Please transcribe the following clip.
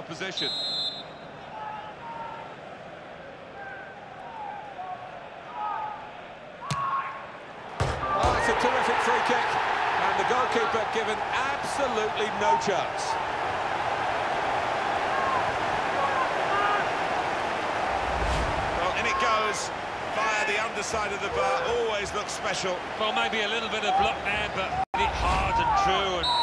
opposition. Oh, it's a terrific free kick, and the goalkeeper given absolutely no chance. Well, in it goes via the underside of the bar. Always looks special. Well, maybe a little bit of luck there, but hit hard and true, and